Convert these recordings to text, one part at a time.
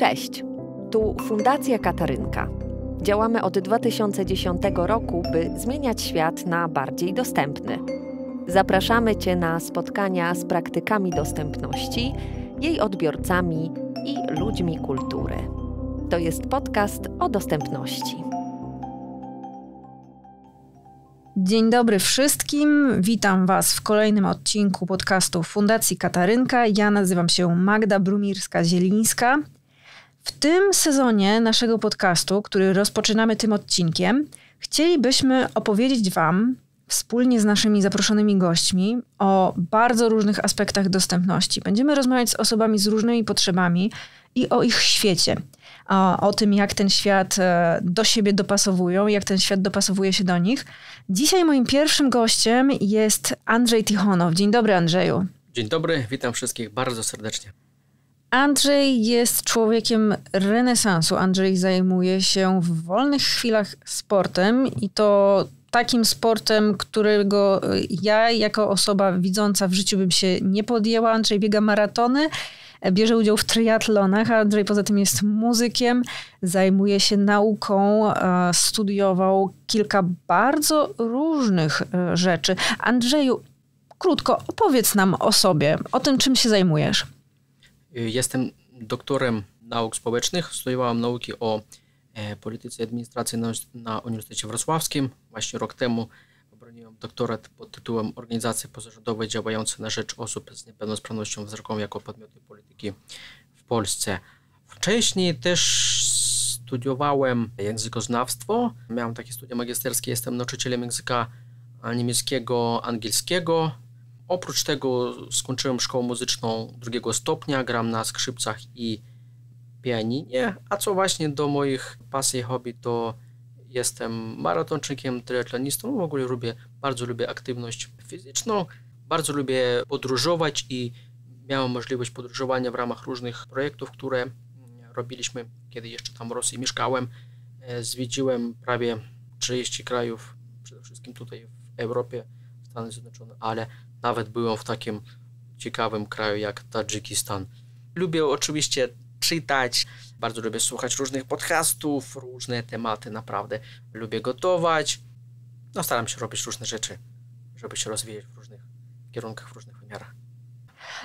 Cześć, tu Fundacja Katarynka. Działamy od 2010 roku, by zmieniać świat na bardziej dostępny. Zapraszamy Cię na spotkania z praktykami dostępności, jej odbiorcami i ludźmi kultury. To jest podcast o dostępności. Dzień dobry wszystkim. Witam Was w kolejnym odcinku podcastu Fundacji Katarynka. Ja nazywam się Magda Brumirska-Zielińska. W tym sezonie naszego podcastu, który rozpoczynamy tym odcinkiem, chcielibyśmy opowiedzieć Wam wspólnie z naszymi zaproszonymi gośćmi o bardzo różnych aspektach dostępności. Będziemy rozmawiać z osobami z różnymi potrzebami i o ich świecie. O, tym, jak ten świat e, do siebie dopasowują, jak ten świat dopasowuje się do nich. Dzisiaj moim pierwszym gościem jest Andrzej Tichonow. Dzień dobry, Andrzeju. Dzień dobry, witam wszystkich bardzo serdecznie. Andrzej jest człowiekiem renesansu. Andrzej zajmuje się w wolnych chwilach sportem i to takim sportem, którego ja jako osoba widząca w życiu bym się nie podjęła. Andrzej biega maratony, bierze udział w triatlonach, Andrzej poza tym jest muzykiem, zajmuje się nauką, e, studiował kilka bardzo różnych e, rzeczy. Andrzeju, krótko opowiedz nam o sobie, o tym, czym się zajmujesz. Jestem doktorem nauk społecznych. Studiowałem nauki o e, polityce i administracji na, Uniwersytecie Wrocławskim. Właśnie rok temu obroniłem doktorat pod tytułem Organizacje pozarządowe działające na rzecz osób z niepełnosprawnością wzrokową jako podmioty polityki w Polsce. Wcześniej też studiowałem językoznawstwo. Miałem takie studia magisterskie. Jestem nauczycielem języka niemieckiego, angielskiego. Oprócz tego skończyłem szkołę muzyczną drugiego stopnia, gram na skrzypcach i pianinie, a co właśnie do moich pasji i hobby, to jestem maratonczykiem, triatlonistą, w ogóle lubię, bardzo lubię aktywność fizyczną, bardzo lubię podróżować i miałem możliwość podróżowania w ramach różnych projektów, które robiliśmy, kiedy jeszcze tam w Rosji mieszkałem. E, zwiedziłem prawie 30 krajów, przede wszystkim tutaj w Europie, Stany Zjednoczone, ale nawet byłem w takim ciekawym kraju jak Tadżykistan. Lubię oczywiście czytać, bardzo lubię słuchać różnych podcastów, różne tematy, naprawdę. Lubię gotować. No, staram się robić różne rzeczy, żeby się rozwijać w różnych kierunkach, w różnych wymiarach.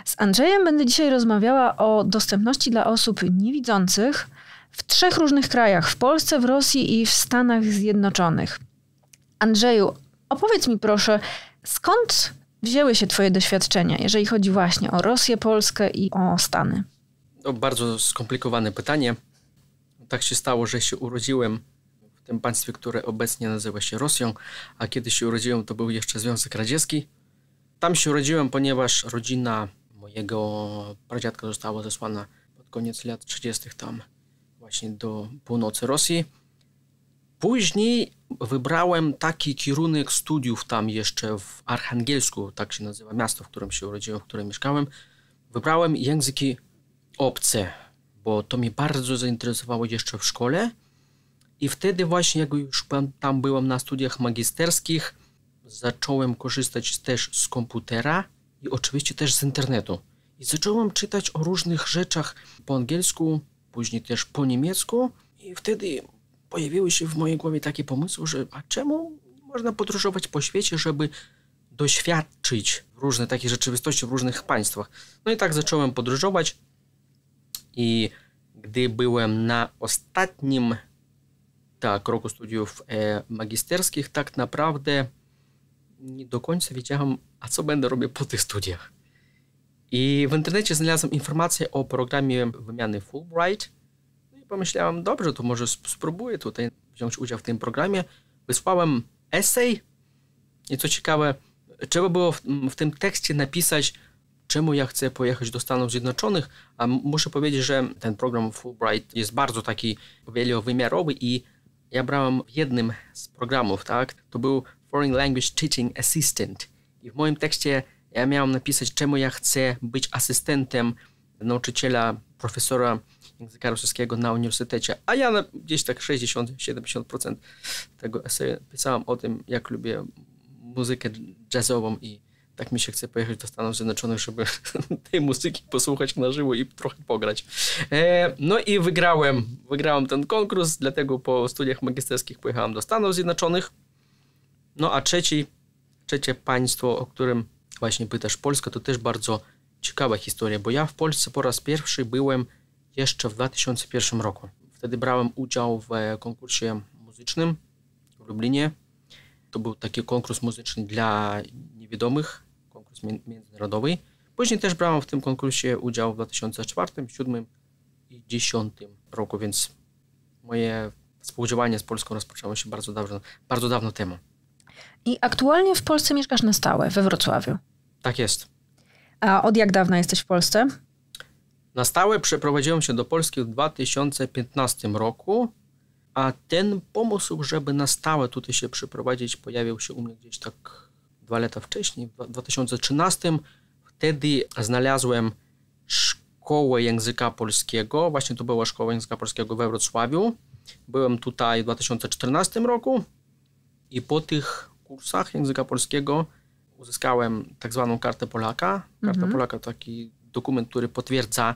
Z Andrzejem będę dzisiaj rozmawiała o dostępności dla osób niewidzących w trzech różnych krajach: w Polsce, w Rosji i w Stanach Zjednoczonych. Andrzeju, opowiedz mi proszę, skąd wzięły się Twoje doświadczenia, jeżeli chodzi właśnie o Rosję, Polskę i o Stany? To bardzo skomplikowane pytanie. Tak się stało, że się urodziłem w tym państwie, które obecnie nazywa się Rosją, a kiedy się urodziłem, to był jeszcze Związek Radziecki. Tam się urodziłem, ponieważ rodzina mojego pradziadka została zesłana pod koniec lat 30. tam właśnie do północy Rosji. Później wybrałem taki kierunek studiów tam jeszcze w Archangelsku, tak się nazywa miasto, w którym się urodziłem, w którym mieszkałem. Wybrałem języki obce, bo to mnie bardzo zainteresowało jeszcze w szkole. I wtedy właśnie, jak już tam byłem na studiach magisterskich, zacząłem korzystać też z komputera i oczywiście też z internetu. I zacząłem czytać o różnych rzeczach po angielsku, później też po niemiecku. I wtedy pojawiły się w mojej głowie takie pomysły, że a czemu można podróżować po świecie, żeby doświadczyć różne takie rzeczywistości w różnych państwach. No i tak zacząłem podróżować i gdy byłem na ostatnim tak, roku studiów e, magisterskich, tak naprawdę nie do końca wiedziałem, a co będę robił po tych studiach. I w internecie znalazłem informację o programie wymiany Fulbright, pomyślałem, dobrze, to może spróbuję tutaj wziąć udział w tym programie. Wysłałem esej i co ciekawe, trzeba było w, w tym tekście napisać, czemu ja chcę pojechać do Stanów Zjednoczonych, a muszę powiedzieć, że ten program Fulbright jest bardzo taki wielowymiarowy i ja brałem w jednym z programów, tak, to był Foreign Language Teaching Assistant. I w moim tekście ja miałem napisać, czemu ja chcę być asystentem nauczyciela, profesora języka rosyjskiego na uniwersytecie, a ja gdzieś tak 60-70% tego eseju pisałem o tym, jak lubię muzykę jazzową i tak mi się chce pojechać do Stanów Zjednoczonych, żeby tej muzyki posłuchać na żywo i trochę pograć. E, no i wygrałem, wygrałem ten konkurs, dlatego po studiach magisterskich pojechałem do Stanów Zjednoczonych. No a trzeci, trzecie państwo, o którym właśnie pytasz, Polska, to też bardzo ciekawa historia, bo ja w Polsce po raz pierwszy byłem jeszcze w 2001 roku. Wtedy brałem udział w konkursie muzycznym w Lublinie. To był taki konkurs muzyczny dla niewidomych, konkurs międzynarodowy. Później też brałem w tym konkursie udział w 2004, 2007 i 2010 roku, więc moje współdziałanie z Polską rozpoczęło się bardzo dawno, bardzo dawno temu. I aktualnie w Polsce mieszkasz na stałe, we Wrocławiu. Tak jest. A od jak dawna jesteś w Polsce? Na stałe przeprowadziłem się do Polski w 2015 roku, a ten pomysł, żeby na stałe tutaj się przeprowadzić, pojawił się u mnie gdzieś tak dwa lata wcześniej, w 2013. Wtedy znalazłem szkołę języka polskiego. Właśnie to była szkoła języka polskiego we Wrocławiu. Byłem tutaj w 2014 roku i po tych kursach języka polskiego uzyskałem tak zwaną kartę Polaka. Karta mhm. Polaka to taki dokument, który potwierdza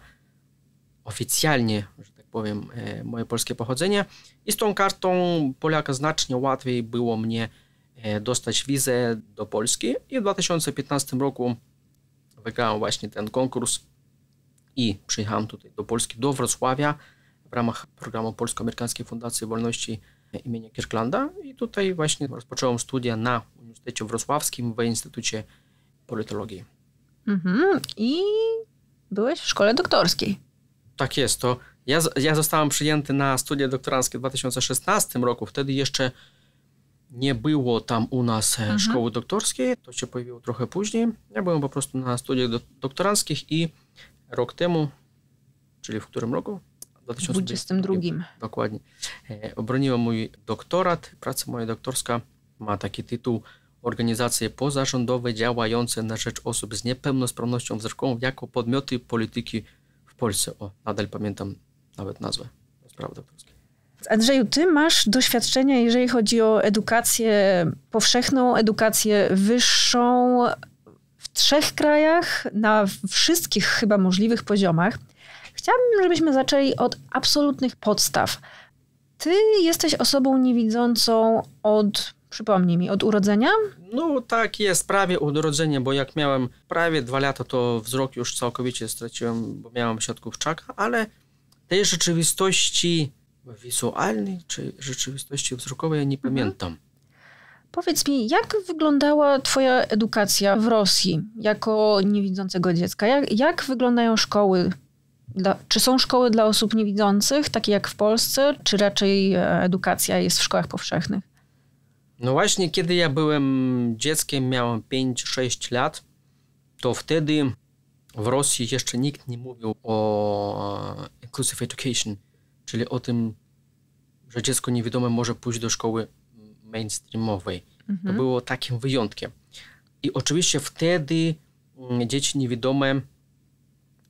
oficjalnie, że tak powiem, e, moje polskie pochodzenie. I z tą kartą Polaka znacznie łatwiej było mnie e, dostać wizę do Polski. I w 2015 roku wygrałem właśnie ten konkurs i przyjechałem tutaj do Polski, do Wrocławia w ramach programu Polsko-Amerykańskiej Fundacji Wolności imienia Kirklanda i tutaj właśnie rozpocząłem studia na Uniwersytecie Wrocławskim w Instytucie Politologii. Mhm. I byłeś w szkole doktorskiej. Tak jest. To ja, ja zostałem przyjęty na studia doktoranckie w 2016 roku. Wtedy jeszcze nie było tam u nas e, mhm. szkoły doktorskiej. To się pojawiło trochę później. Ja byłem po prostu na studiach do, doktoranckich i rok temu, czyli w którym roku? 2022. Dokładnie. E, obroniłem mój doktorat. Praca moja doktorska ma taki tytuł Organizacje pozarządowe działające na rzecz osób z niepełnosprawnością wzrokową jako podmioty polityki w Polsce. O, nadal pamiętam nawet nazwę sprawy doktorskiej. Andrzeju, ty masz doświadczenia, jeżeli chodzi o edukację powszechną, edukację wyższą w trzech krajach, na wszystkich chyba możliwych poziomach. Chciałabym, żebyśmy zaczęli od absolutnych podstaw. Ty jesteś osobą niewidzącą od, przypomnij mi, od urodzenia? No tak jest, prawie od urodzenia, bo jak miałem prawie dwa lata, to wzrok już całkowicie straciłem, bo miałem siatkówczaka, ale tej rzeczywistości wizualnej czy rzeczywistości wzrokowej nie mhm. pamiętam. Powiedz mi, jak wyglądała Twoja edukacja w Rosji jako niewidzącego dziecka? Jak, jak wyglądają szkoły dla, czy są szkoły dla osób niewidzących, takie jak w Polsce, czy raczej e, edukacja jest w szkołach powszechnych? No właśnie, kiedy ja byłem dzieckiem, miałem 5-6 lat, to wtedy w Rosji jeszcze nikt nie mówił o inclusive education, czyli o tym, że dziecko niewidome może pójść do szkoły mainstreamowej. Mhm. To było takim wyjątkiem. I oczywiście wtedy mm, dzieci niewidome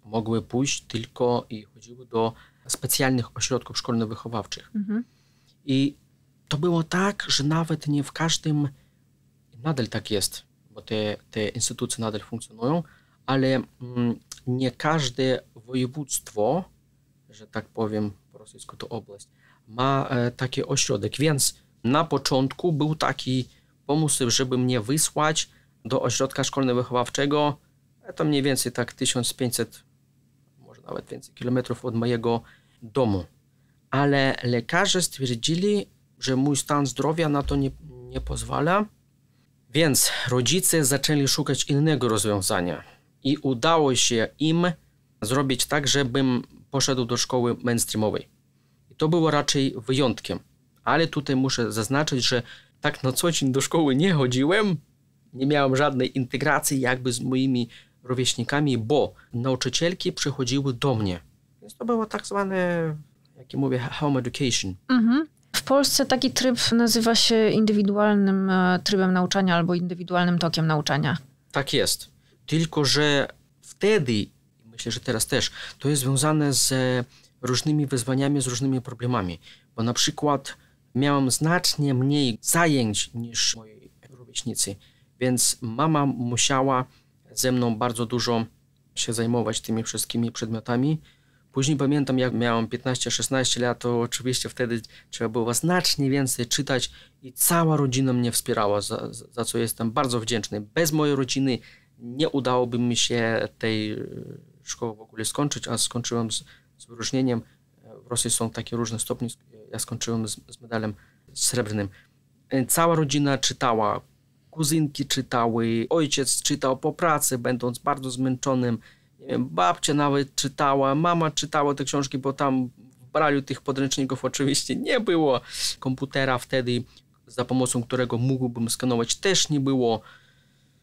mogły pójść tylko i chodziły do specjalnych ośrodków szkolno-wychowawczych. Mhm. I to było tak, że nawet nie w każdym, nadal tak jest, bo te, te instytucje nadal funkcjonują, ale mm, nie każde województwo, że tak powiem po rosyjsku to oblast, ma e, taki ośrodek, więc na początku był taki pomysł, żeby mnie wysłać do ośrodka szkolno-wychowawczego, to mniej więcej tak 1500 nawet więcej kilometrów od mojego domu. Ale lekarze stwierdzili, że mój stan zdrowia na to nie, nie pozwala, więc rodzice zaczęli szukać innego rozwiązania i udało się im zrobić tak, żebym poszedł do szkoły mainstreamowej. I to było raczej wyjątkiem, ale tutaj muszę zaznaczyć, że tak na co dzień do szkoły nie chodziłem, nie miałem żadnej integracji jakby z moimi rówieśnikami, bo nauczycielki przychodziły do mnie. Więc to było tak zwane, jak mówię, home education. Mhm. W Polsce taki tryb nazywa się indywidualnym e, trybem nauczania albo indywidualnym tokiem nauczania. Tak jest. Tylko, że wtedy, myślę, że teraz też, to jest związane z różnymi wyzwaniami, z różnymi problemami. Bo na przykład miałem znacznie mniej zajęć niż moi rówieśnicy więc mama musiała ze mną bardzo dużo się zajmować tymi wszystkimi przedmiotami. Później pamiętam, jak miałem 15-16 lat, to oczywiście wtedy trzeba było znacznie więcej czytać i cała rodzina mnie wspierała, za, za co jestem bardzo wdzięczny. Bez mojej rodziny nie udałoby mi się tej e, szkoły w ogóle skończyć, a skończyłem z, z wyróżnieniem. W Rosji są takie różne stopnie. Ja skończyłem z, z medalem srebrnym. E, cała rodzina czytała, kuzynki czytały, ojciec czytał po pracy, będąc bardzo zmęczonym. Wiem, babcia nawet czytała, mama czytała te książki, bo tam w braliu tych podręczników oczywiście nie było. Komputera wtedy, za pomocą którego mógłbym skanować, też nie było.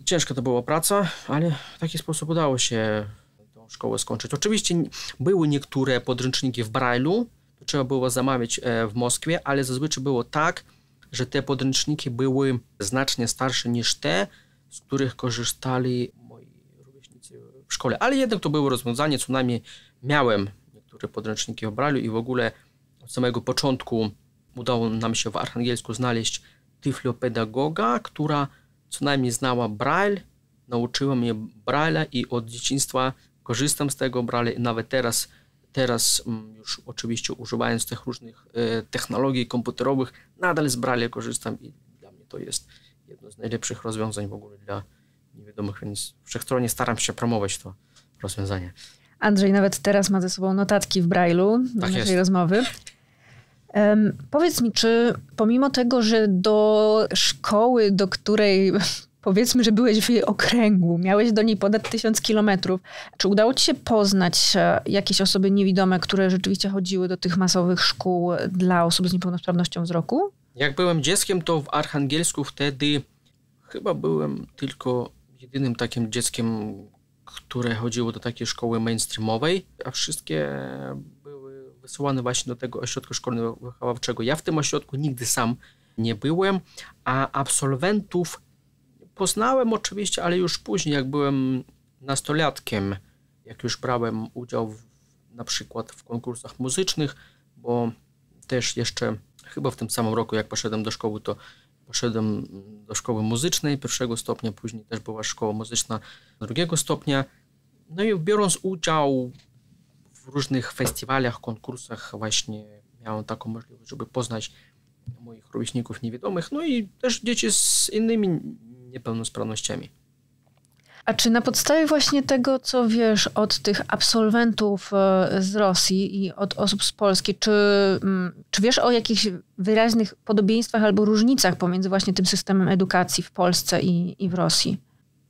Ciężka to była praca, ale w taki sposób udało się tą szkołę skończyć. Oczywiście były niektóre podręczniki w Braille'u, trzeba było zamawiać e, w Moskwie, ale zazwyczaj było tak, że te podręczniki były znacznie starsze niż te, z których korzystali szkole. Ale jednak to było rozwiązanie, co najmniej miałem niektóre podręczniki w Braille'u i w ogóle od samego początku udało nam się w Archangelsku znaleźć tyflopedagoga, która co najmniej znała Braille, nauczyła mnie Braille'a i od dzieciństwa korzystam z tego Braille'a i nawet teraz, teraz mm, już oczywiście używając tych różnych e, technologii komputerowych, nadal z Braille'a korzystam i dla mnie to jest jedno z najlepszych rozwiązań w ogóle dla niewiadomych, więc wszechstronnie staram się promować to rozwiązanie. Andrzej nawet teraz ma ze sobą notatki w Braille'u do tak naszej jest. rozmowy. Um, powiedz mi, czy pomimo tego, że do szkoły, do której powiedzmy, że byłeś w jej okręgu, miałeś do niej ponad tysiąc kilometrów, czy udało ci się poznać e, jakieś osoby niewidome, które rzeczywiście chodziły do tych masowych szkół dla osób z niepełnosprawnością wzroku? Jak byłem dzieckiem, to w Archangelsku wtedy chyba byłem tylko jedynym takim dzieckiem, które chodziło do takiej szkoły mainstreamowej, a wszystkie wysyłany właśnie do tego ośrodka szkolnego wychowawczego. Ja w tym ośrodku nigdy sam nie byłem, a absolwentów poznałem oczywiście, ale już później, jak byłem nastolatkiem, jak już brałem udział w, na przykład w konkursach muzycznych, bo też jeszcze chyba w tym samym roku, jak poszedłem do szkoły, to poszedłem do szkoły muzycznej pierwszego stopnia, później też była szkoła muzyczna drugiego stopnia. No i biorąc udział w różnych festiwalach, konkursach właśnie miałem taką możliwość, żeby poznać moich rówieśników niewidomych, no i też dzieci z innymi niepełnosprawnościami. A czy na podstawie właśnie tego, co wiesz od tych absolwentów e, z Rosji i od osób z Polski, czy, mm, czy wiesz o jakichś wyraźnych podobieństwach albo różnicach pomiędzy właśnie tym systemem edukacji w Polsce i, i w Rosji?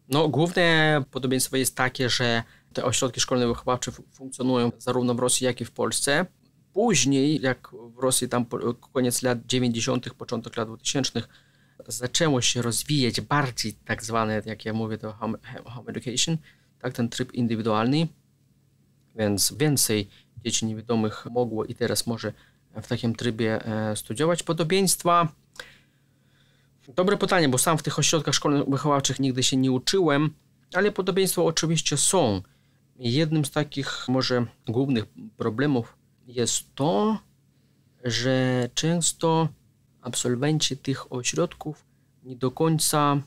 No, główne podobieństwo jest takie, że te ośrodki szkolne wychowawcze funkcjonują zarówno w Rosji, jak i w Polsce. Później, jak w Rosji tam koniec lat 90., początek lat 2000, zaczęło się rozwijać bardziej tak zwane, jak ja mówię, to home, home education, tak, ten tryb indywidualny, więc więcej dzieci niewidomych mogło i teraz może w takim trybie e, studiować. Podobieństwa. Dobre pytanie, bo sam w tych ośrodkach szkolnych wychowawczych nigdy się nie uczyłem, ale podobieństwa oczywiście są. Jednym z takich może głównych problemów jest to, że często absolwenci tych ośrodków nie do końca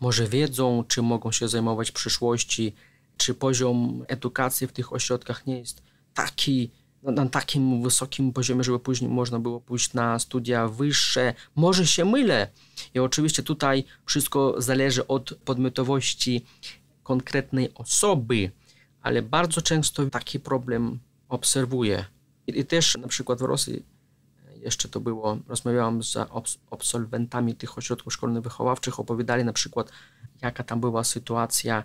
może wiedzą, czy mogą się zajmować w przyszłości, czy poziom edukacji w tych ośrodkach nie jest taki, na takim wysokim poziomie, żeby później można było pójść na studia wyższe. Może się mylę. I oczywiście tutaj wszystko zależy od podmiotowości konkretnej osoby, ale bardzo często taki problem obserwuję. I, też na przykład w Rosji jeszcze to było, rozmawiałam z absolwentami tych ośrodków szkolnych wychowawczych, opowiadali na przykład, jaka tam była sytuacja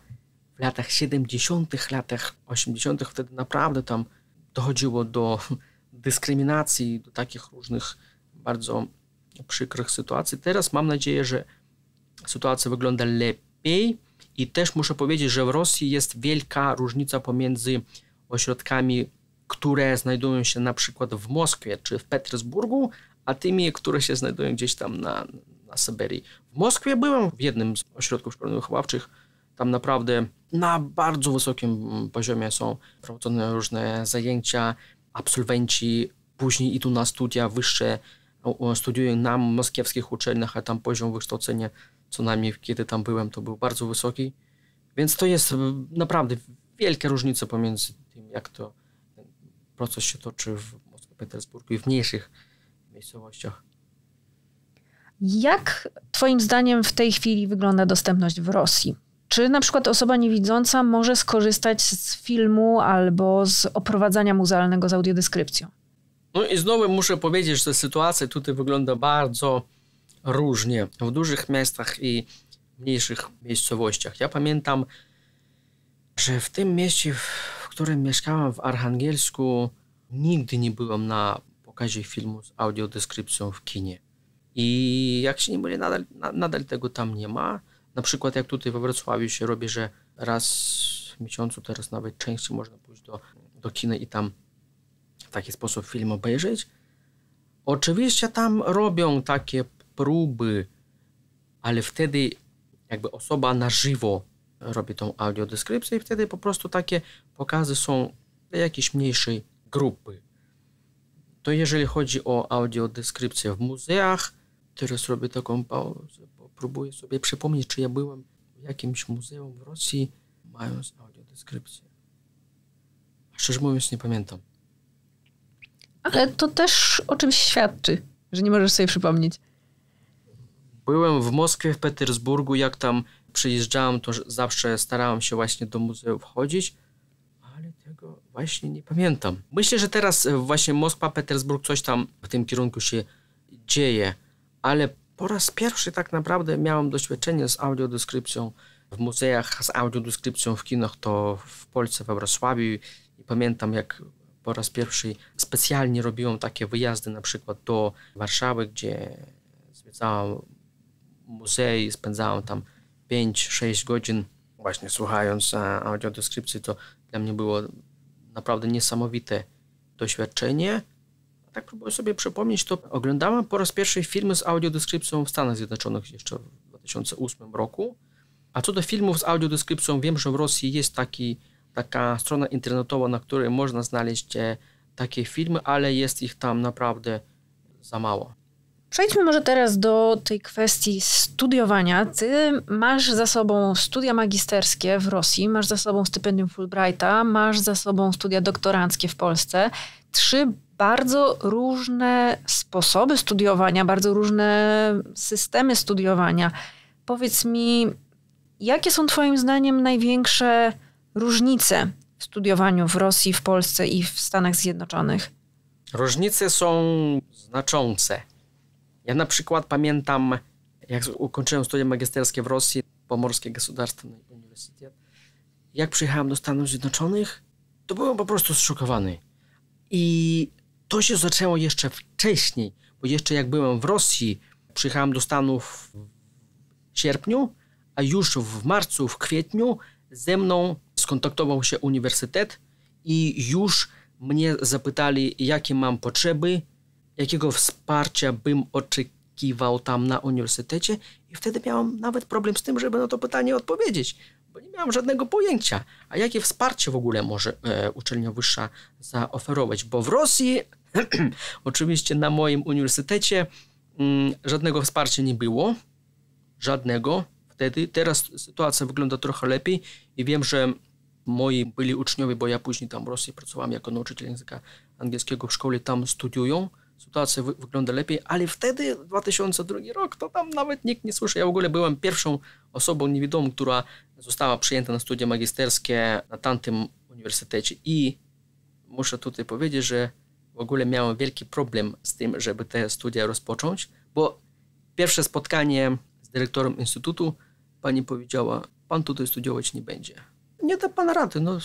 w latach 70., latach 80., wtedy naprawdę tam dochodziło do dyskryminacji, do takich różnych bardzo przykrych sytuacji. Teraz mam nadzieję, że sytuacja wygląda lepiej i też muszę powiedzieć, że w Rosji jest wielka różnica pomiędzy ośrodkami które znajdują się na przykład w Moskwie czy w Petersburgu, a tymi, które się znajdują gdzieś tam na, na Syberii. W Moskwie byłem w jednym z ośrodków szkolnych wychowawczych. Tam naprawdę na bardzo wysokim poziomie są prowadzone różne zajęcia. Absolwenci później idą na studia wyższe, studiują na moskiewskich uczelniach, a tam poziom wykształcenia co najmniej kiedy tam byłem, to był bardzo wysoki. Więc to jest naprawdę wielka różnica pomiędzy tym, jak to proces się toczy w Moskwie, Petersburgu i w mniejszych miejscowościach. Jak Twoim zdaniem w tej chwili wygląda dostępność w Rosji? Czy na przykład osoba niewidząca może skorzystać z filmu albo z oprowadzania muzealnego z audiodeskrypcją? No i znowu muszę powiedzieć, że sytuacja tutaj wygląda bardzo różnie w dużych miastach i mniejszych miejscowościach. Ja pamiętam, że w tym mieście, którym mieszkałem w Archangelsku, nigdy nie byłem na pokazie filmu z audiodeskrypcją w kinie. I jak się nie mylę, nadal, nadal tego tam nie ma. Na przykład jak tutaj we Wrocławiu się robi, że raz w miesiącu, teraz nawet częściej można pójść do, do kina i tam w taki sposób film obejrzeć. Oczywiście tam robią takie próby, ale wtedy jakby osoba na żywo robi tą audiodeskrypcję i wtedy po prostu takie pokazy są dla jakiejś mniejszej grupy. To jeżeli chodzi o audiodeskrypcję w muzeach, teraz robię taką pauzę, bo próbuję sobie przypomnieć, czy ja byłem w jakimś muzeum w Rosji, mając audiodeskrypcję. A szczerze mówiąc, nie pamiętam. Ale to też o czymś świadczy, że nie możesz sobie przypomnieć. Byłem w Moskwie, w Petersburgu, jak tam przyjeżdżałem, to zawsze starałem się właśnie do muzeum wchodzić, ale tego właśnie nie pamiętam. Myślę, że teraz e, właśnie Moskwa, Petersburg, coś tam w tym kierunku się dzieje, ale po raz pierwszy tak naprawdę miałem doświadczenie z audiodeskrypcją w muzeach, z audiodeskrypcją w kinach, to w Polsce, we Wrocławiu i pamiętam jak po raz pierwszy specjalnie robiłem takie wyjazdy na przykład do Warszawy, gdzie zwiedzałem muzej, spędzałem tam 5-6 godzin właśnie słuchając audiodeskrypcji, to dla mnie było naprawdę niesamowite doświadczenie. Tak próbuję sobie przypomnieć, to oglądałem po raz pierwszy filmy z audiodeskrypcją w Stanach Zjednoczonych jeszcze w 2008 roku. A co do filmów z audiodeskrypcją, wiem, że w Rosji jest taki, taka strona internetowa, na której można znaleźć e, takie filmy, ale jest ich tam naprawdę za mało. Przejdźmy może teraz do tej kwestii studiowania. Ty masz za sobą studia magisterskie w Rosji, masz za sobą stypendium Fulbrighta, masz za sobą studia doktoranckie w Polsce. Trzy bardzo różne sposoby studiowania, bardzo różne systemy studiowania. Powiedz mi, jakie są Twoim zdaniem największe różnice w studiowaniu w Rosji, w Polsce i w Stanach Zjednoczonych? Różnice są znaczące. Ja na przykład pamiętam, jak ukończyłem studia magisterskie w Rosji, Pomorski Государственный Uniwersytet, jak przyjechałem do Stanów Zjednoczonych, to byłem po prostu zszokowany. I to się zaczęło jeszcze wcześniej, bo jeszcze jak byłem w Rosji, przyjechałem do Stanów w sierpniu, a już w marcu, w kwietniu ze mną skontaktował się uniwersytet i już mnie zapytali, jakie mam potrzeby, jakiego wsparcia bym oczekiwał tam na uniwersytecie i wtedy miałem nawet problem z tym, żeby na to pytanie odpowiedzieć, bo nie miałem żadnego pojęcia, a jakie wsparcie w ogóle może e, uczelnia wyższa zaoferować, bo w Rosji oczywiście na moim uniwersytecie mm, żadnego wsparcia nie było, żadnego wtedy. Teraz sytuacja wygląda trochę lepiej i wiem, że moi byli uczniowie, bo ja później tam w Rosji pracowałem jako nauczyciel języka angielskiego w szkole, tam studiują, sytuacja wy wygląda lepiej, ale wtedy, 2002 rok, to tam nawet nikt nie słyszy. Ja w ogóle byłem pierwszą osobą niewidomą, która została przyjęta na studia magisterskie na tamtym uniwersytecie i muszę tutaj powiedzieć, że w ogóle miałem wielki problem z tym, żeby te studia rozpocząć, bo pierwsze spotkanie z dyrektorem instytutu pani powiedziała, pan tutaj studiować nie będzie. Nie da pan rady, no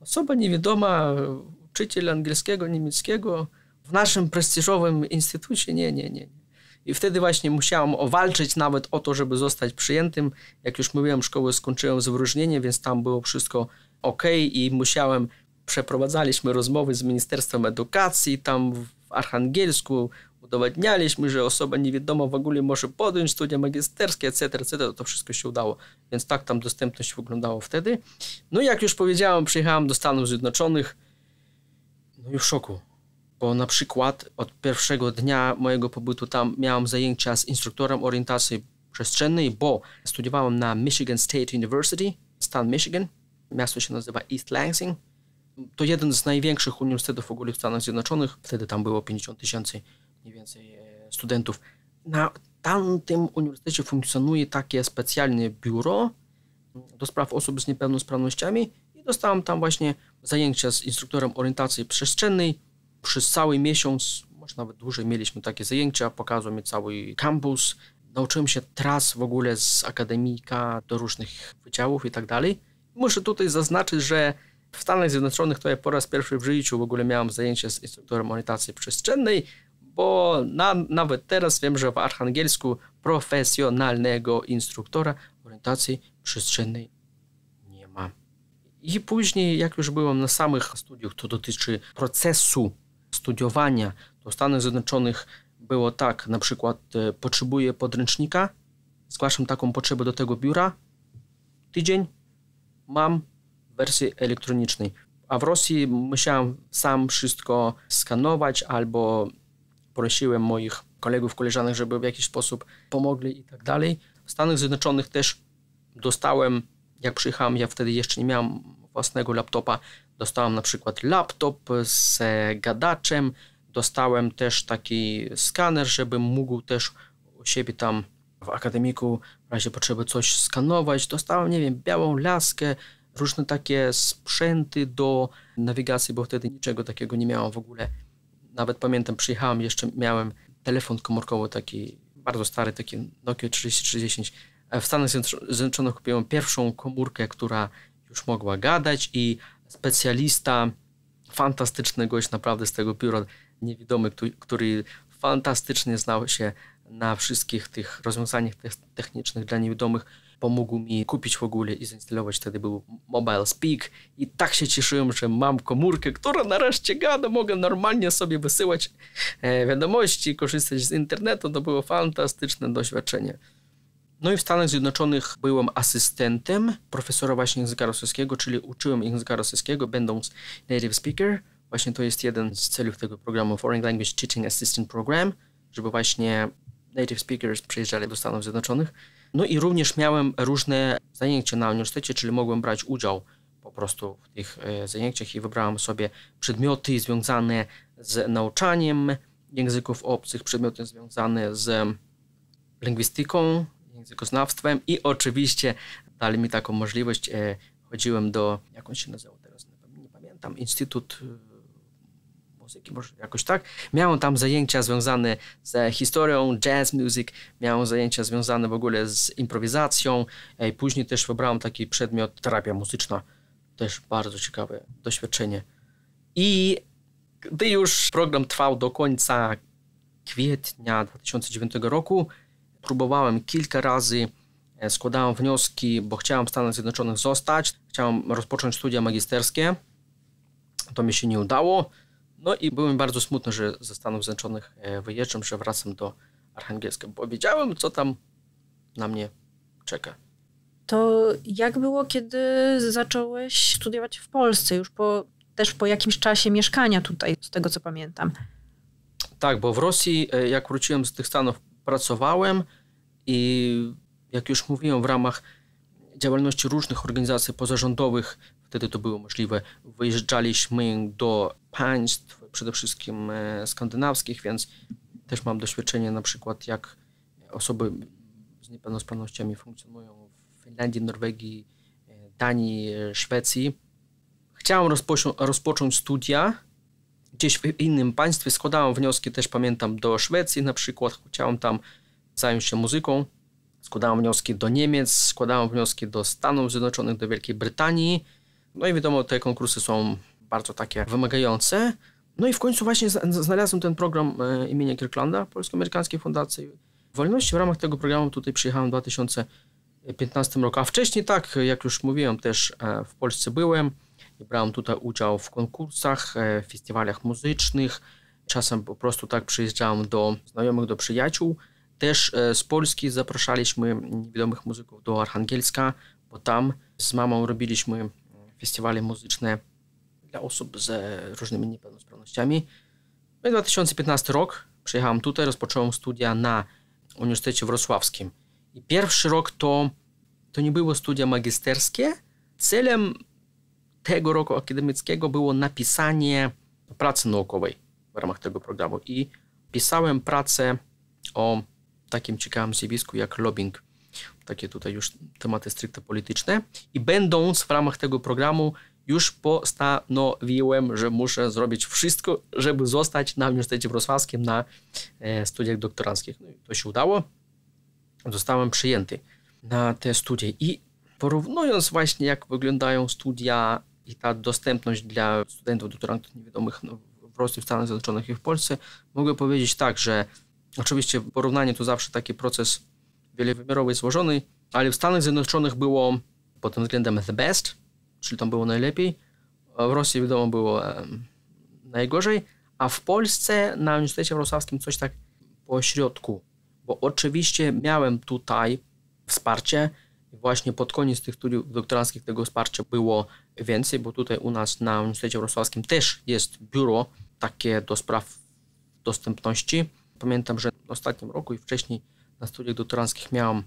osoba niewidoma, uczyciel angielskiego, niemieckiego, w naszym prestiżowym instytucie nie, nie, nie. I wtedy właśnie musiałem walczyć nawet o to, żeby zostać przyjętym. Jak już mówiłem, szkołę skończyłem z wyróżnieniem, więc tam było wszystko ok i musiałem, przeprowadzaliśmy rozmowy z Ministerstwem Edukacji, tam w Archangelsku udowadnialiśmy, że osoba niewidoma w ogóle może podjąć studia magisterskie, etc., etc. To wszystko się udało. Więc tak tam dostępność wyglądała wtedy. No i jak już powiedziałem, przyjechałem do Stanów Zjednoczonych, no i w szoku bo na przykład od pierwszego dnia mojego pobytu tam miałem zajęcia z instruktorem orientacji przestrzennej, bo studiowałem na Michigan State University, stan Michigan. Miasto się nazywa East Lansing. To jeden z największych uniwersytetów w ogóle w Stanach Zjednoczonych. Wtedy tam było 50 tysięcy mniej więcej e, studentów. Na tamtym uniwersytecie funkcjonuje takie specjalne biuro do spraw osób z niepełnosprawnościami i dostałem tam właśnie zajęcia z instruktorem orientacji przestrzennej. Przez cały miesiąc, może nawet dłużej, mieliśmy takie zajęcia, pokazał mi cały kampus. Nauczyłem się tras w ogóle z akademika do różnych wydziałów i tak dalej. Muszę tutaj zaznaczyć, że w Stanach Zjednoczonych to ja po raz pierwszy w życiu w ogóle miałem zajęcie z instruktorem orientacji przestrzennej, bo na, nawet teraz wiem, że w Archangelsku profesjonalnego instruktora orientacji przestrzennej nie ma. I później, jak już byłem na samych studiach, to dotyczy procesu studiowania, to w Stanach Zjednoczonych było tak, na przykład e, potrzebuję podręcznika, zgłaszam taką potrzebę do tego biura, tydzień mam wersji elektronicznej. A w Rosji musiałem sam wszystko skanować albo prosiłem moich kolegów, koleżanek, żeby w jakiś sposób pomogli i tak dalej. W Stanach Zjednoczonych też dostałem, jak przyjechałem, ja wtedy jeszcze nie miałem własnego laptopa, dostałem na przykład laptop z gadaczem, dostałem też taki skaner, żebym mógł też u siebie tam w akademiku w razie potrzeby coś skanować. Dostałem, nie wiem, białą laskę, różne takie sprzęty do nawigacji, bo wtedy niczego takiego nie miałem w ogóle. Nawet pamiętam, przyjechałem, jeszcze miałem telefon komórkowy taki bardzo stary, taki Nokia 3310. W Stanach Zjednoczonych kupiłem pierwszą komórkę, która już mogła gadać i specjalista, fantastyczny gość naprawdę z tego biura, niewidomy, który fantastycznie znał się na wszystkich tych rozwiązaniach technicznych dla niewidomych, pomógł mi kupić w ogóle i zainstalować. Wtedy był Mobile Speak i tak się cieszyłem, że mam komórkę, która nareszcie gada, mogę normalnie sobie wysyłać e, wiadomości, korzystać z internetu. To było fantastyczne doświadczenie. No i w Stanach Zjednoczonych byłem asystentem profesora właśnie języka rosyjskiego, czyli uczyłem języka rosyjskiego, będąc native speaker. Właśnie to jest jeden z celów tego programu Foreign Language Teaching Assistant Program, żeby właśnie native speakers przyjeżdżali do Stanów Zjednoczonych. No i również miałem różne zajęcia na uniwersytecie, czyli mogłem brać udział po prostu w tych e, zajęciach i wybrałem sobie przedmioty związane z nauczaniem języków obcych, przedmioty związane z lingwistyką, językoznawstwem i oczywiście dali mi taką możliwość. E, chodziłem do, jak on się nazywał teraz, nie pamiętam, Instytut e, muzyki, może jakoś tak. Miałem tam zajęcia związane z historią, jazz music, miałem zajęcia związane w ogóle z improwizacją. I później też wybrałem taki przedmiot terapia muzyczna. Też bardzo ciekawe doświadczenie. I gdy już program trwał do końca kwietnia 2009 roku, próbowałem kilka razy, e, składałem wnioski, bo chciałem w Stanach Zjednoczonych zostać, chciałem rozpocząć studia magisterskie. To mi się nie udało. No i byłem bardzo smutny, że ze Stanów Zjednoczonych e, wyjeżdżam, że wracam do Archangelska, bo wiedziałem, co tam na mnie czeka. To jak było, kiedy zacząłeś studiować w Polsce, już po, też po jakimś czasie mieszkania tutaj, z tego co pamiętam? Tak, bo w Rosji, e, jak wróciłem z tych Stanów, pracowałem i jak już mówiłem, w ramach działalności różnych organizacji pozarządowych, wtedy to było możliwe, wyjeżdżaliśmy do państw, przede wszystkim e, skandynawskich, więc też mam doświadczenie na przykład jak osoby z niepełnosprawnościami funkcjonują w Finlandii, Norwegii, e, Danii, e, Szwecji. Chciałem rozpocząć studia gdzieś w innym państwie, składałem wnioski też pamiętam do Szwecji na przykład, chciałem tam zająć się muzyką. Składałem wnioski do Niemiec, składałem wnioski do Stanów Zjednoczonych, do Wielkiej Brytanii. No i wiadomo, te konkursy są bardzo takie wymagające. No i w końcu właśnie znalazłem ten program e, imienia Kirklanda, Polsko-Amerykańskiej Fundacji Wolności. W ramach tego programu tutaj przyjechałem w 2015 roku, a wcześniej tak, jak już mówiłem, też e, w Polsce byłem brałem tutaj udział w konkursach, e, festiwalach muzycznych. Czasem po prostu tak przyjeżdżałem do znajomych, do przyjaciół. Też e, z Polski zapraszaliśmy niewidomych muzyków do Archangelska, bo tam z mamą robiliśmy festiwale muzyczne dla osób z różnymi niepełnosprawnościami. No i 2015 rok przyjechałem tutaj, rozpocząłem studia na Uniwersytecie Wrocławskim. I pierwszy rok to, to nie było studia magisterskie. Celem tego roku akademickiego było napisanie pracy naukowej w ramach tego programu. I pisałem pracę o takim ciekawym zjawisku jak lobbying. Takie tutaj już tematy stricte polityczne. I będąc w ramach tego programu, już postanowiłem, że muszę zrobić wszystko, żeby zostać na Uniwersytecie Wrocławskim na e, studiach doktoranckich. No i to się udało. Zostałem przyjęty na te studia i porównując właśnie jak wyglądają studia i ta dostępność dla studentów, doktorantów niewiadomych no, w Rosji, w Stanach Zjednoczonych i w Polsce, mogę powiedzieć tak, że oczywiście porównanie to zawsze taki proces wielowymiarowy, złożony, ale w Stanach Zjednoczonych było pod tym względem the best, czyli tam było najlepiej. W Rosji wiadomo było najgorzej, a w Polsce na Uniwersytecie Wrocławskim coś tak po środku, bo oczywiście miałem tutaj wsparcie właśnie pod koniec tych studiów doktoranckich tego wsparcia było więcej, bo tutaj u nas na Uniwersytecie Wrocławskim też jest biuro takie do spraw dostępności. Pamiętam, że w ostatnim roku i wcześniej na studiach doktoranckich miałem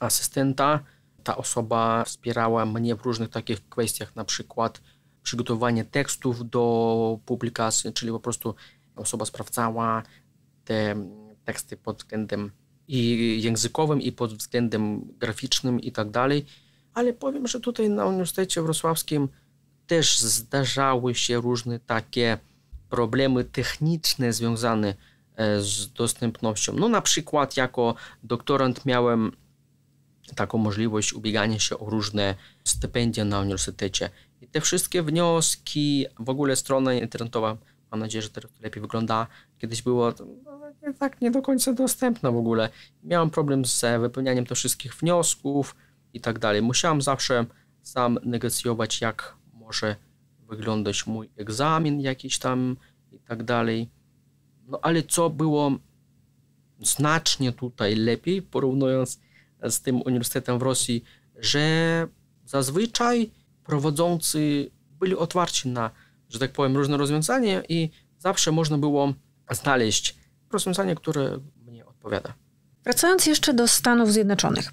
asystenta, ta osoba wspierała mnie w różnych takich kwestiach, na przykład przygotowanie tekstów do publikacji, czyli po prostu osoba sprawdzała te teksty pod względem i językowym, i pod względem graficznym i tak dalej. Ale powiem, że tutaj na Uniwersytecie Wrocławskim też zdarzały się różne takie problemy techniczne związane e, z dostępnością. No na przykład jako doktorant miałem taką możliwość ubiegania się o różne stypendia na uniwersytecie. I te wszystkie wnioski, w ogóle strona internetowa, mam nadzieję, że teraz to lepiej wygląda, kiedyś było no, nie, tak nie do końca dostępna w ogóle. Miałem problem z wypełnianiem tych wszystkich wniosków i tak dalej. Musiałem zawsze sam negocjować, jak może wyglądać mój egzamin jakiś tam i tak dalej. No ale co było znacznie tutaj lepiej, porównując z tym uniwersytetem w Rosji, że zazwyczaj prowadzący byli otwarci na, że tak powiem, różne rozwiązania i zawsze można było znaleźć rozwiązanie, które mnie odpowiada. Wracając jeszcze do Stanów Zjednoczonych.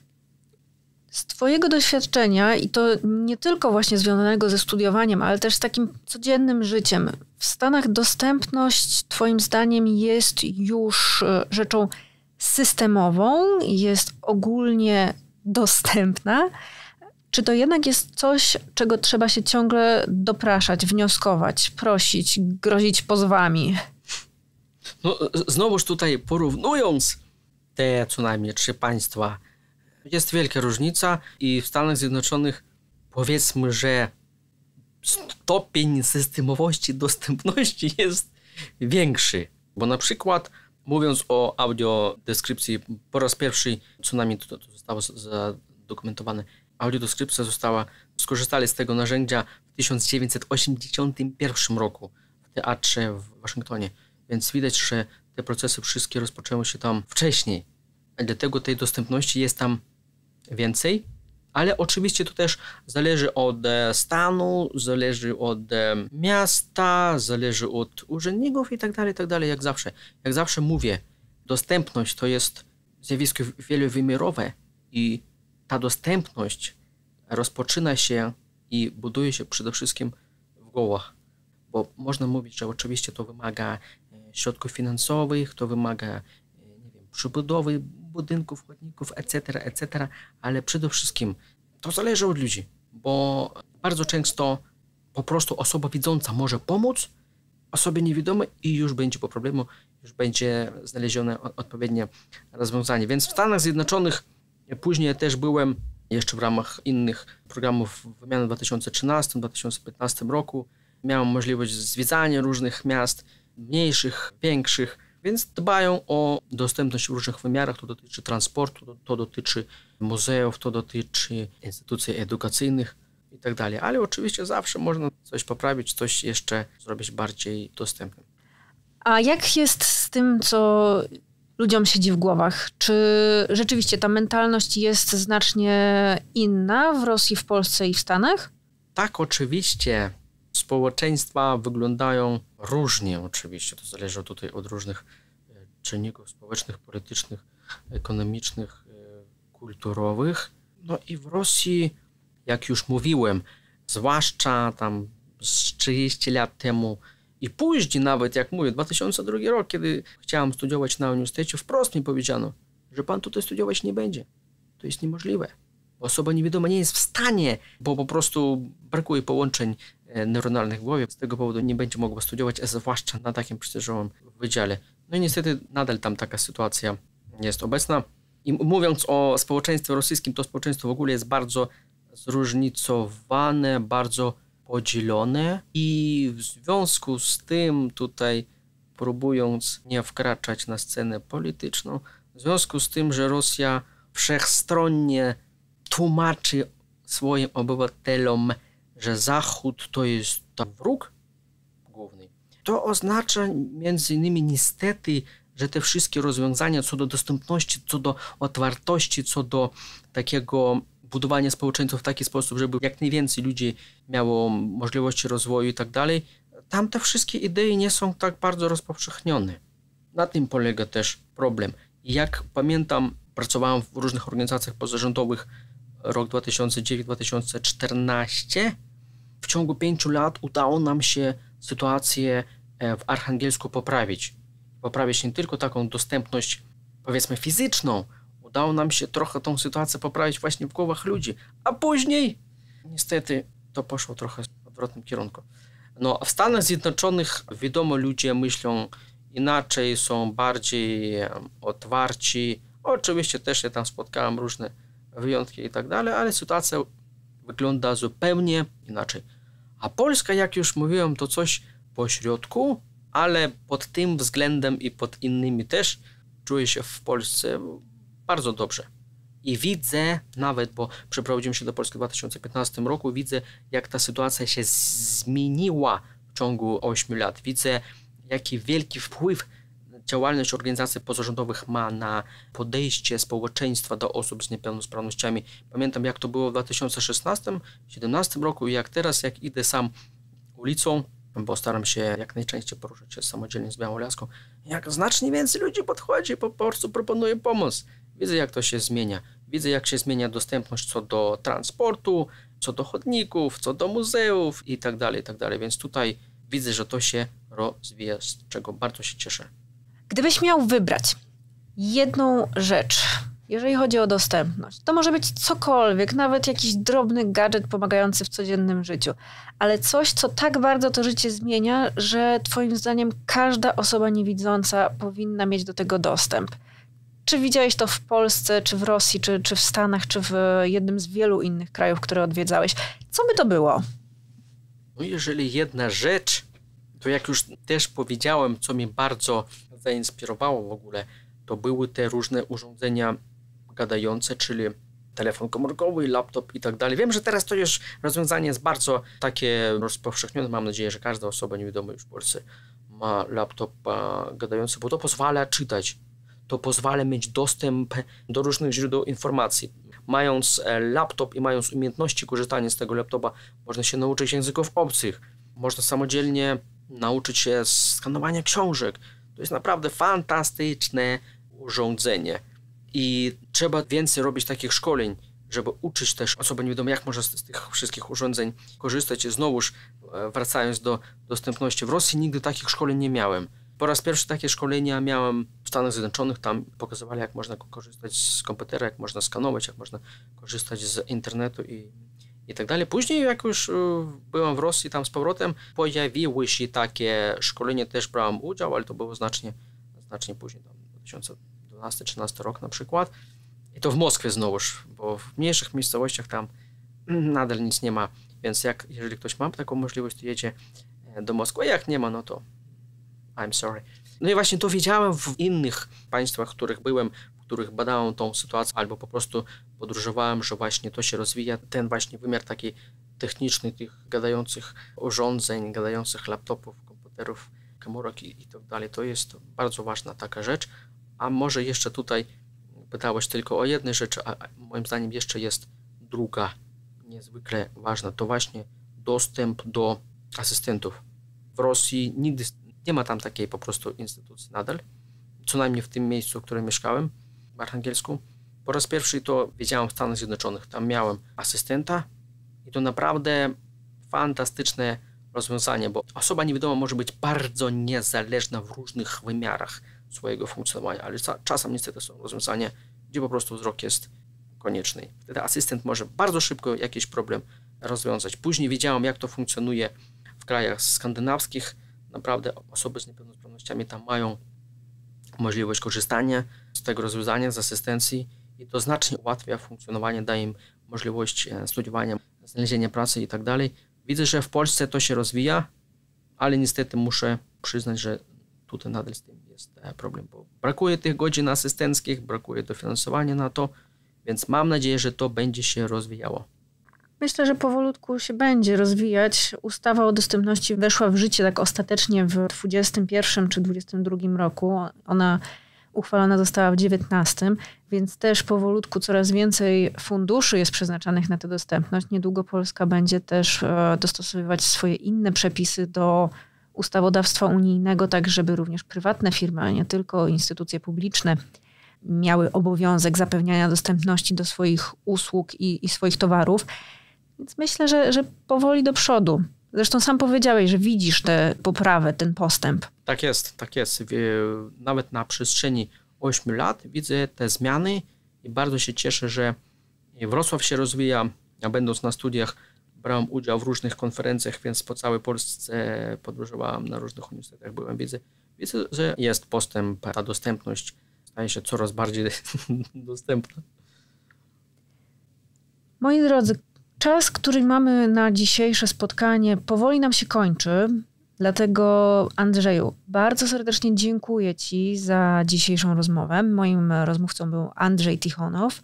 Z Twojego doświadczenia, i to nie tylko właśnie związanego ze studiowaniem, ale też z takim codziennym życiem, w Stanach dostępność, Twoim zdaniem, jest już e, rzeczą systemową, jest ogólnie dostępna, czy to jednak jest coś, czego trzeba się ciągle dopraszać, wnioskować, prosić, grozić pozwami? No, znowuż tutaj porównując te co najmniej trzy państwa, jest wielka różnica i w Stanach Zjednoczonych powiedzmy, że stopień systemowości dostępności jest większy, bo na przykład Mówiąc o audiodeskrypcji, po raz pierwszy, co najmniej to, to zostało zadokumentowane, audiodeskrypcja została, skorzystali z tego narzędzia w 1981 roku w teatrze w Waszyngtonie. Więc widać, że te procesy wszystkie rozpoczęły się tam wcześniej. Dlatego tej dostępności jest tam więcej ale oczywiście to też zależy od e, stanu, zależy od e, miasta, zależy od urzędników i tak dalej, tak dalej, jak zawsze. Jak zawsze mówię, dostępność to jest zjawisko wielowymiarowe i ta dostępność rozpoczyna się i buduje się przede wszystkim w głowach, bo można mówić, że oczywiście to wymaga e, środków finansowych, to wymaga nie wiem, przebudowy budynków, chodników, etc., etc., ale przede wszystkim to zależy od ludzi, bo bardzo często po prostu osoba widząca może pomóc osobie niewidomej i już będzie po problemu, już będzie znalezione odpowiednie rozwiązanie. Więc w Stanach Zjednoczonych później też byłem jeszcze w ramach innych programów wymiany w 2013-2015 roku. Miałem możliwość zwiedzania różnych miast, mniejszych, większych, więc dbają o dostępność w różnych wymiarach. To dotyczy transportu, to, dotyczy muzeów, to dotyczy instytucji edukacyjnych i tak. Ale oczywiście zawsze można coś poprawić, coś jeszcze zrobić bardziej dostępnym. A jak jest z tym, co ludziom siedzi w głowach? Czy rzeczywiście ta mentalność jest znacznie inna w Rosji, w Polsce i w Stanach? Tak, oczywiście społeczeństwa wyglądają różnie, oczywiście. To zależy tutaj od różnych e, czynników społecznych, politycznych, ekonomicznych, e, kulturowych. No i w Rosji, jak już mówiłem, zwłaszcza tam z 30 lat temu i później nawet, jak mówię, 2002 rok, kiedy chciałem studiować na uniwersytecie, wprost mi powiedziano, że pan tutaj studiować nie będzie. To jest niemożliwe. Osoba niewidoma nie jest w stanie, bo po prostu brakuje połączeń e, neuronalnych w głowie. Z tego powodu nie będzie mogła studiować, zwłaszcza na takim prestiżowym wydziale. No i niestety nadal tam taka sytuacja jest obecna. I mówiąc o społeczeństwie rosyjskim, to społeczeństwo w ogóle jest bardzo zróżnicowane, bardzo podzielone i w związku z tym tutaj próbując nie wkraczać na scenę polityczną, w związku z tym, że Rosja wszechstronnie tłumaczy swoim obywatelom, że Zachód to jest wróg główny, to oznacza między innymi niestety, że te wszystkie rozwiązania co do dostępności, co do otwartości, co do takiego budowania społeczeństwa w taki sposób, żeby jak najwięcej ludzi miało możliwości rozwoju i tak dalej, tam te wszystkie idee nie są tak bardzo rozpowszechnione. Na tym polega też problem. Jak pamiętam, pracowałem w różnych organizacjach pozarządowych rok 2009-2014. W ciągu pięciu lat udało nam się sytuację e, w Archangelsku poprawić. Poprawić nie tylko taką dostępność, powiedzmy, fizyczną, udało nam się trochę tą sytuację poprawić właśnie w głowach ludzi, a później niestety to poszło trochę w odwrotnym kierunku. No, w Stanach Zjednoczonych wiadomo, ludzie myślą inaczej, są bardziej otwarci. Oczywiście też ja tam spotkałem różne wyjątki i tak dalej, ale sytuacja wygląda zupełnie inaczej. A Polska, jak już mówiłem, to coś po środku, ale pod tym względem i pod innymi też czuję się w Polsce bardzo dobrze. I widzę nawet, bo przeprowadziłem się do Polski w 2015 roku, widzę, jak ta sytuacja się zmieniła w ciągu 8 lat. Widzę, jaki wielki wpływ działalność organizacji pozarządowych ma na podejście społeczeństwa do osób z niepełnosprawnościami. Pamiętam, jak to było w 2016-2017 roku i jak teraz, jak idę sam ulicą, bo staram się jak najczęściej poruszać się samodzielnie z białą laską, jak znacznie więcej ludzi podchodzi, po prostu proponuje pomoc. Widzę, jak to się zmienia. Widzę, jak się zmienia dostępność co do transportu, co do chodników, co do muzeów i tak dalej, i tak dalej. Więc tutaj widzę, że to się rozwija, z czego bardzo się cieszę. Gdybyś miał wybrać jedną rzecz, jeżeli chodzi o dostępność, to może być cokolwiek, nawet jakiś drobny gadżet pomagający w codziennym życiu, ale coś, co tak bardzo to życie zmienia, że Twoim zdaniem każda osoba niewidząca powinna mieć do tego dostęp. Czy widziałeś to w Polsce, czy w Rosji, czy, czy w Stanach, czy w jednym z wielu innych krajów, które odwiedzałeś? Co by to było? No jeżeli jedna rzecz, to jak już też powiedziałem, co mnie bardzo zainspirowało w ogóle, to były te różne urządzenia gadające, czyli telefon komórkowy, laptop i tak dalej. Wiem, że teraz to już rozwiązanie jest bardzo takie rozpowszechnione. Mam nadzieję, że każda osoba niewidoma już w Polsce ma laptop gadający, bo to pozwala czytać to pozwala mieć dostęp do różnych źródeł informacji. Mając e, laptop i mając umiejętności korzystania z tego laptopa, można się nauczyć języków obcych, można samodzielnie nauczyć się skanowania książek. To jest naprawdę fantastyczne urządzenie i trzeba więcej robić takich szkoleń, żeby uczyć też osoby niewidome, jak można z, tych wszystkich urządzeń korzystać. I znowuż e, wracając do dostępności, w Rosji nigdy takich szkoleń nie miałem. Po raz pierwszy takie szkolenia miałem w Stanach Zjednoczonych. Tam pokazywali, jak można korzystać z komputera, jak można skanować, jak można korzystać z internetu i, i tak dalej. Później, jak już y, byłem w Rosji tam z powrotem, pojawiły się takie szkolenia, też brałem udział, ale to było znacznie, znacznie później, tam 2012-2013 rok na przykład. I to w Moskwie znowuż, bo w mniejszych miejscowościach tam nadal nic nie ma, więc jak, jeżeli ktoś ma taką możliwość, to jedzie e, do Moskwy, a jak nie ma, no to I'm sorry. No i właśnie to wiedziałem w innych państwach, w których byłem, w których badałem tą sytuację, albo po prostu podróżowałem, że właśnie to się rozwija, ten właśnie wymiar taki techniczny tych gadających urządzeń, gadających laptopów, komputerów, komórek i, i tak dalej. To jest bardzo ważna taka rzecz. A może jeszcze tutaj pytałeś tylko o jednej rzeczy, a moim zdaniem jeszcze jest druga, niezwykle ważna. To właśnie dostęp do asystentów. W Rosji nigdy nie ma tam takiej po prostu instytucji nadal, co najmniej w tym miejscu, w którym mieszkałem, w Archangelsku. Po raz pierwszy to wiedziałem w Stanach Zjednoczonych. Tam miałem asystenta i to naprawdę fantastyczne rozwiązanie, bo osoba niewidoma może być bardzo niezależna w różnych wymiarach swojego funkcjonowania, ale czasem niestety są rozwiązania, gdzie po prostu wzrok jest konieczny. Wtedy asystent może bardzo szybko jakiś problem rozwiązać. Później wiedziałem, jak to funkcjonuje w krajach skandynawskich. Naprawdę osoby z niepełnosprawnościami tam mają możliwość korzystania z tego rozwiązania, z asystencji i to znacznie ułatwia funkcjonowanie, daje im możliwość e, studiowania, znalezienia pracy i tak dalej. Widzę, że w Polsce to się rozwija, ale niestety muszę przyznać, że tutaj nadal z tym jest e, problem, bo brakuje tych godzin asystenckich, brakuje dofinansowania na to, więc mam nadzieję, że to będzie się rozwijało. Myślę, że powolutku się będzie rozwijać. Ustawa o dostępności weszła w życie tak ostatecznie w 2021 czy 2022 roku. Ona uchwalona została w 19, więc też powolutku coraz więcej funduszy jest przeznaczanych na tę dostępność. Niedługo Polska będzie też e, dostosowywać swoje inne przepisy do ustawodawstwa unijnego, tak żeby również prywatne firmy, a nie tylko instytucje publiczne miały obowiązek zapewniania dostępności do swoich usług i, i swoich towarów. Więc myślę, że, że powoli do przodu. Zresztą sam powiedziałeś, że widzisz tę poprawę, ten postęp. Tak jest, tak jest. Nawet na przestrzeni 8 lat widzę te zmiany i bardzo się cieszę, że Wrocław się rozwija. Ja będąc na studiach brałem udział w różnych konferencjach, więc po całej Polsce podróżowałem na różnych uniwersytetach, byłem, widzę, widzę, że jest postęp, ta dostępność staje się coraz bardziej dostępna. Moi drodzy, czas, który mamy na dzisiejsze spotkanie, powoli nam się kończy. Dlatego, Andrzeju, bardzo serdecznie dziękuję Ci za dzisiejszą rozmowę. Moim rozmówcą był Andrzej Tichonow,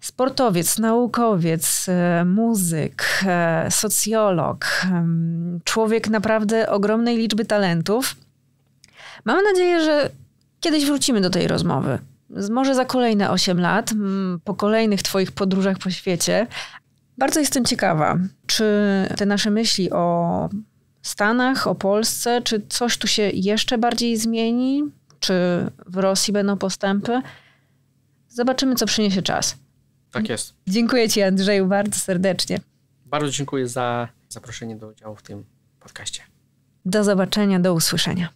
sportowiec, naukowiec, e, muzyk, e, socjolog, człowiek naprawdę ogromnej liczby talentów. Mam nadzieję, że kiedyś wrócimy do tej rozmowy. Może za kolejne 8 lat, po kolejnych Twoich podróżach po świecie. Bardzo jestem ciekawa, czy te nasze myśli o Stanach, o Polsce, czy coś tu się jeszcze bardziej zmieni? Czy w Rosji będą postępy? Zobaczymy, co przyniesie czas. Tak jest. Dziękuję Ci, Andrzeju, bardzo serdecznie. Bardzo dziękuję za zaproszenie do udziału w tym podcaście. Do zobaczenia, do usłyszenia.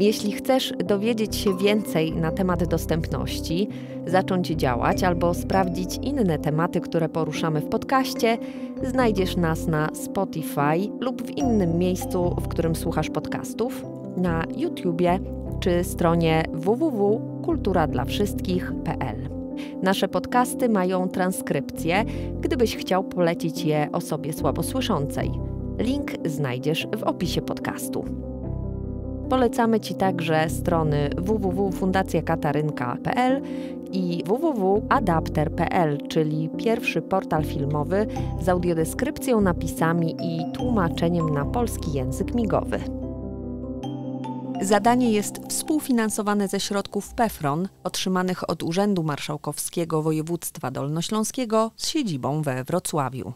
Jeśli chcesz dowiedzieć się więcej na temat dostępności, zacząć działać albo sprawdzić inne tematy, które poruszamy w podcaście, znajdziesz nas na Spotify lub w innym miejscu, w którym słuchasz podcastów, na YouTubie czy stronie www.kulturadlawszystkich.pl. Nasze podcasty mają transkrypcję, gdybyś chciał polecić je osobie słabosłyszącej. Link znajdziesz w opisie podcastu. Polecamy Ci także strony www.fundacjakatarynka.pl i www.adapter.pl, czyli pierwszy portal filmowy z audiodeskrypcją, napisami i tłumaczeniem na polski język migowy. Zadanie jest współfinansowane ze środków PEFRON otrzymanych od Urzędu Marszałkowskiego Województwa Dolnośląskiego z siedzibą we Wrocławiu.